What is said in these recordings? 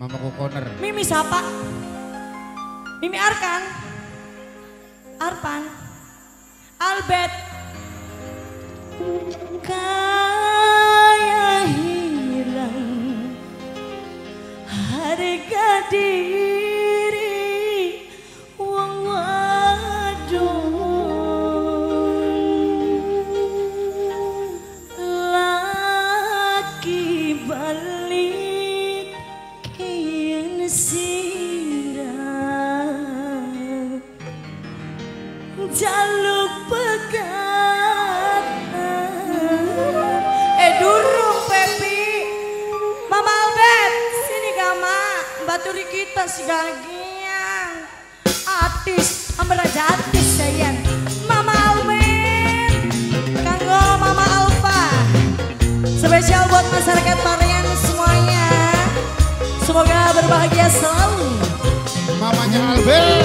Mama Kokoner. Mimi siapa? Mimi Arkan. Arpan. Albert. Kau jaluk pegat eh dulu Pepi. Mama Albert sini gama. Batu kita si gagian artis ambil aja artis sayang. Mama Albert kanggo Mama Alfa. Spesial buat masyarakat Parian semuanya. Semoga berbahagia selalu. Mamanya Albert.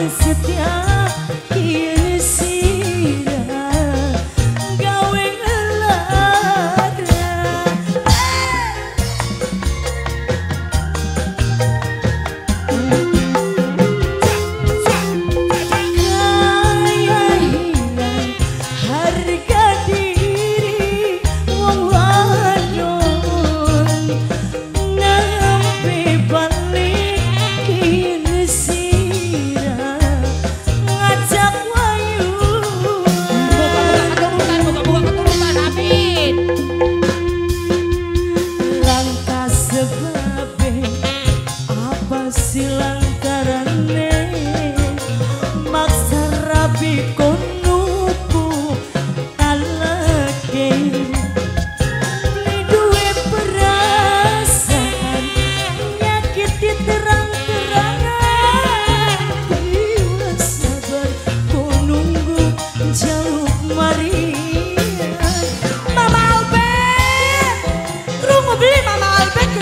di setiap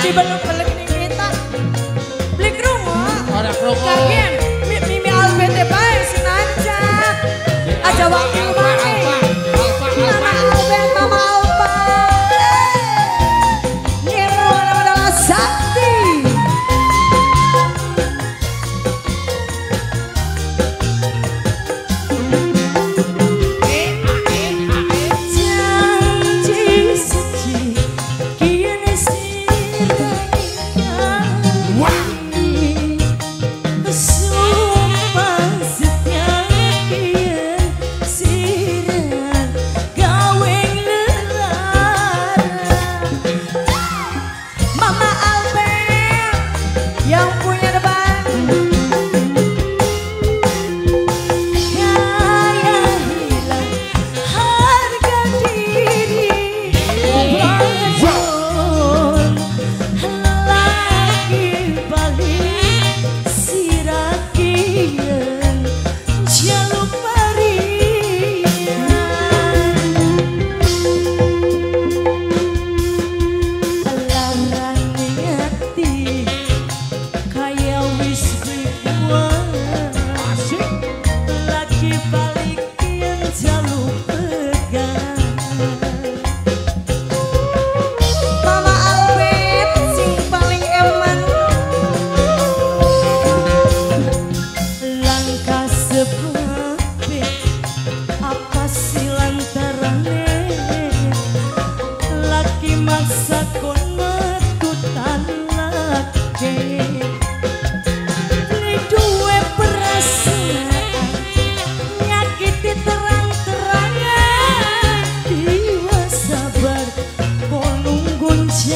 Di beluk-beluk nih kita. Beli kerumah. Ada kerungu. Kagian, mimi albete bae sinanjak. Ya, Aja waktu.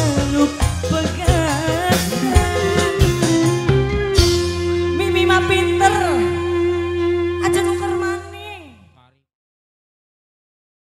quero pagar.